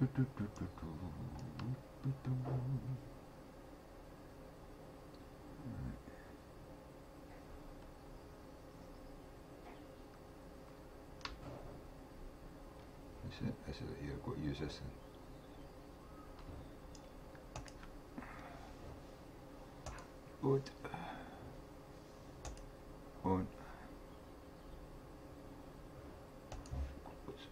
That's it, that's it, yeah, I've got to use this then. Good. On. Oops.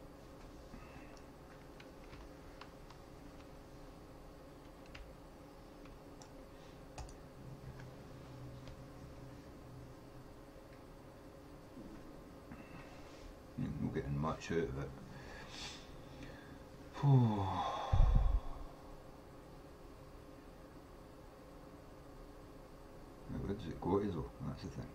Yeah, Not getting much out of it. Where does it go to though? That's the thing.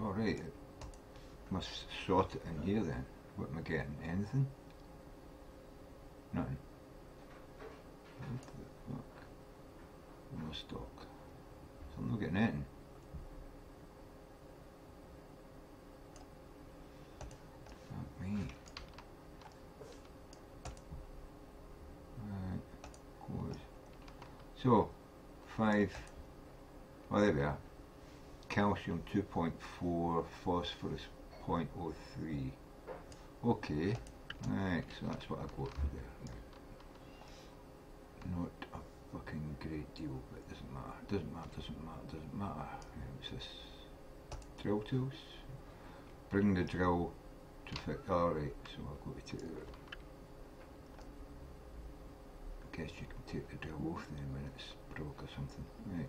Alright, must sort it in here then. What am I getting? Anything? Nothing. What the fuck? No stock. So I'm not getting anything. Fuck me. Right. So, five. Oh, there we are. Calcium 2.4, phosphorus 0.03. Okay, right, so that's what I got for there. Not a fucking great deal, but it doesn't matter. Doesn't matter, doesn't matter, doesn't matter. Um, What's this? Drill tools? Bring the drill to fit. Alright, so I've got to take the. I guess you can take the drill off then when it's broke or something. Right.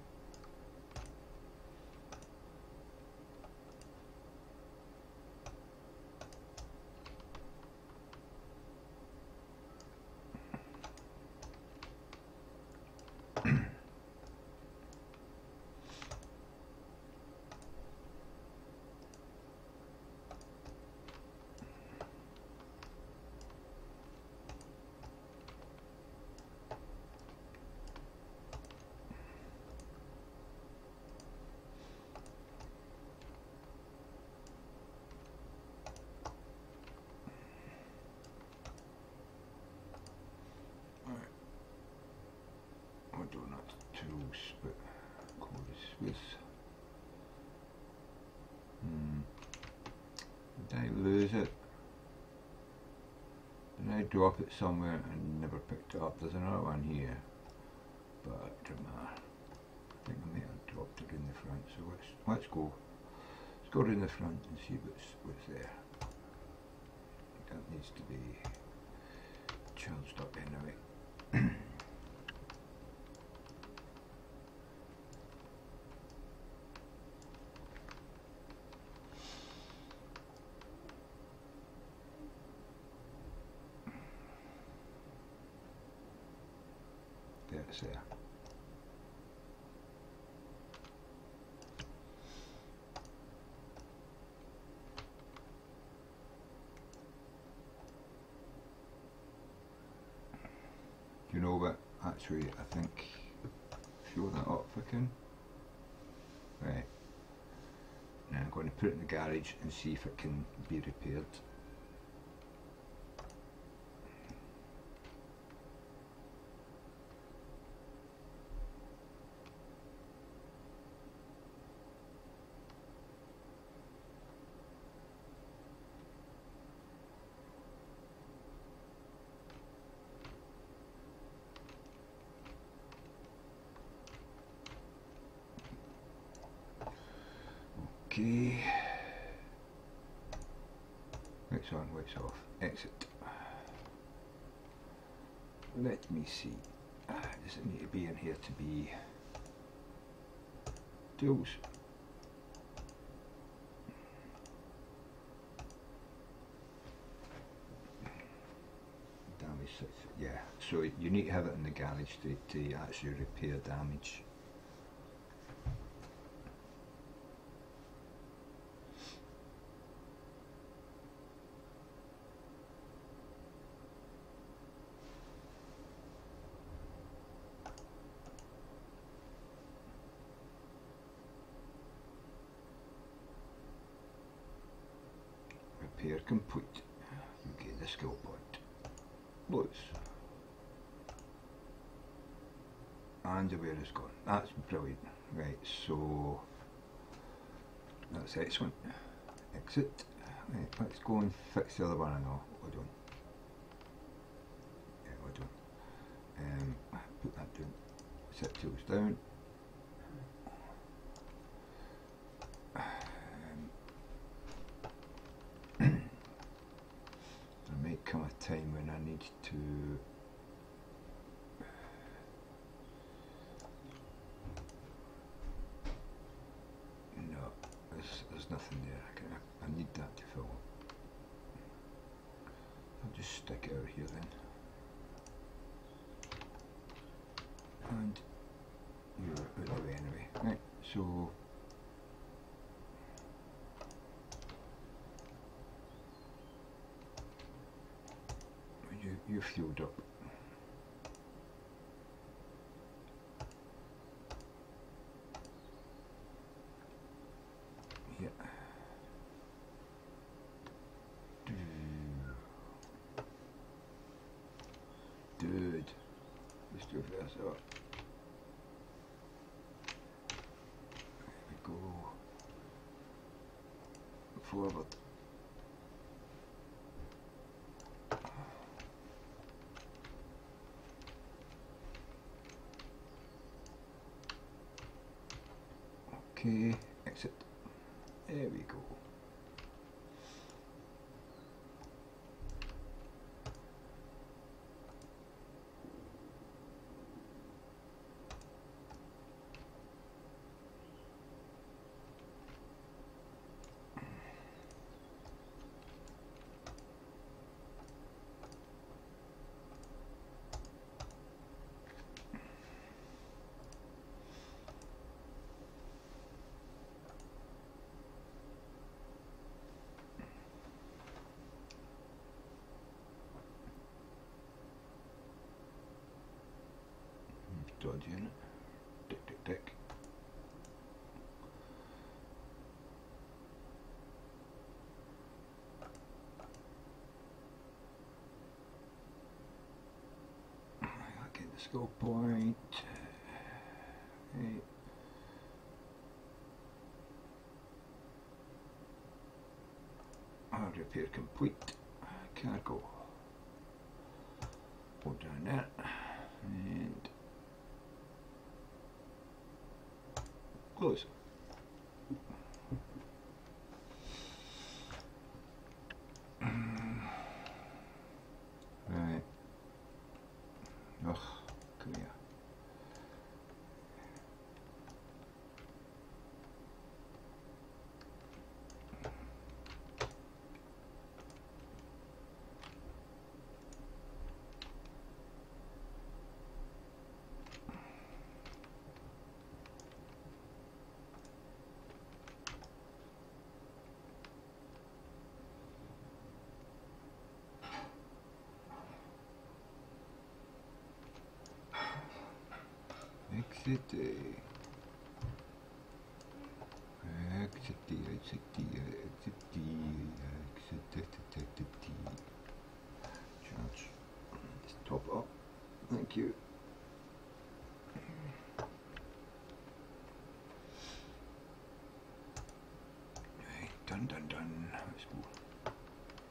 I do not tools, but Hmm. Did I lose it? Did I drop it somewhere and never picked it up? There's another one here, but it doesn't. I think I may have dropped it in the front, so let's let's go. Let's go in the front and see what's what's there. That needs to be charged up anyway. There. You know what? Actually, I think show that up if I can. Right. Now I'm going to put it in the garage and see if it can be repaired. Okay. Lights on, lights off. Exit. Let me see. Ah, does it need to be in here to be tools? Damage. Yeah. So you need to have it in the garage to, to actually repair damage. Complete. You get the skill point. Loads. And the wear is gone. That's brilliant. Right, so that's excellent. Exit. Right, let's go and fix the other one I know. Hold on. Yeah, hold on. Um, put that down. Set tools down. Um, there a time when I need to no there's, there's nothing there. I, can, I need that to fill I'll just stick it out here then. And you're out of the way anyway. Right so you, you're fueled up. Yeah. Dude. Let's do up. There we go. Forward. Okay, exit. There we go. Dodging it. Tick, tick, tick. Get the skill point. Ah, repair complete. Cargo. Hold down that. And close. Right. Exit. Exit. Exit. Exit. Exit. Charge. Just top up. Thank you. Right, dun dun dun. Let's go.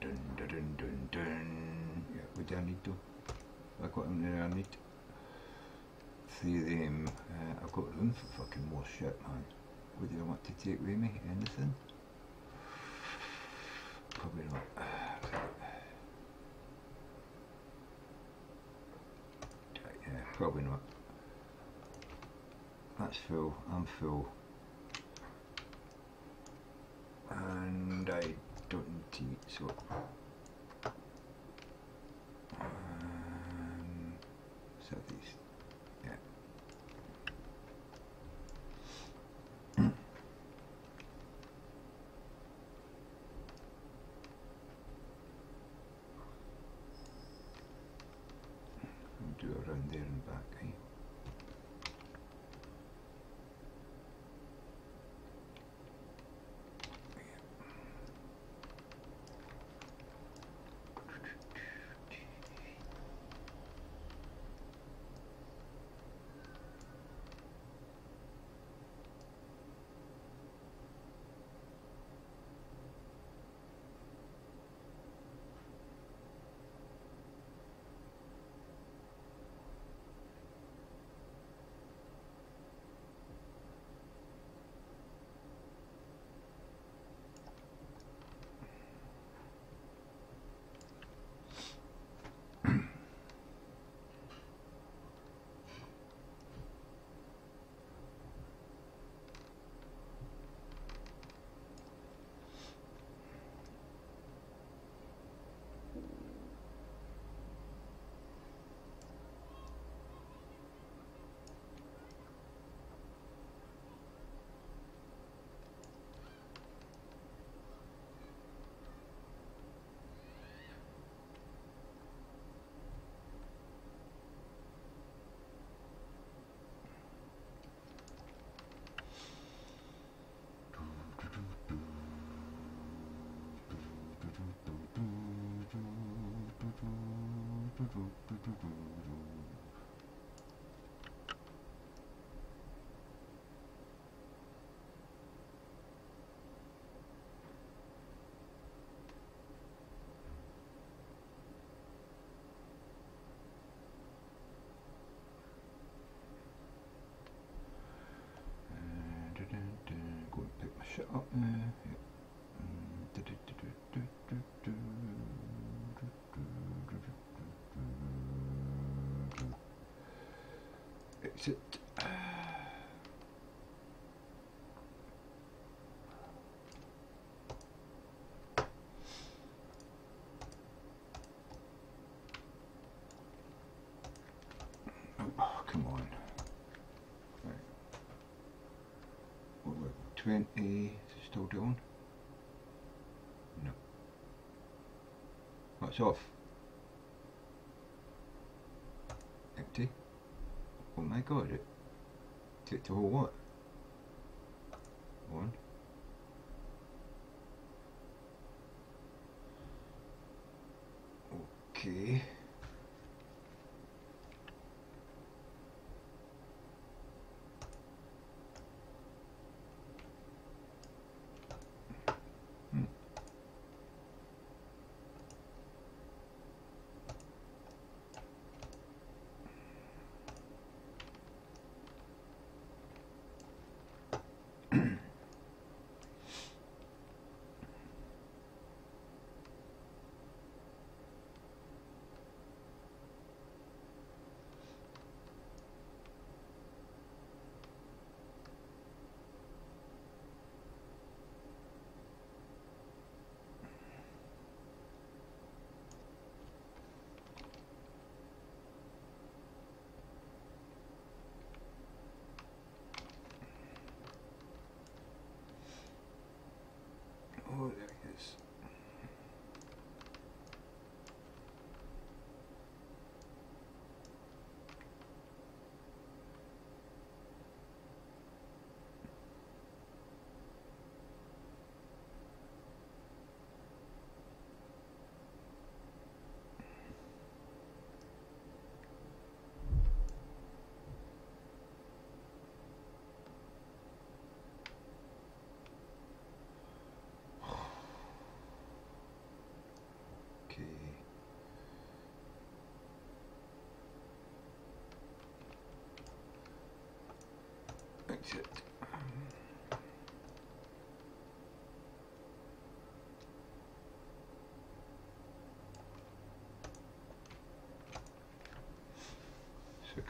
Dun dun dun dun dun. Yeah, what do I need to? I got them there. I need of them. I've got room for fucking more shit, man. What do I want to take with me? Anything? Probably not. Yeah, probably not. That's full. I'm full. And I don't need to eat, so. Um, southeast. Yeah. Do around there and back, eh? Go and pick my shit up now. 20, is still doing? No. What's off? Empty? Oh my god, it took the whole what?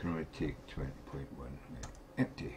Can only take 20.1. Empty.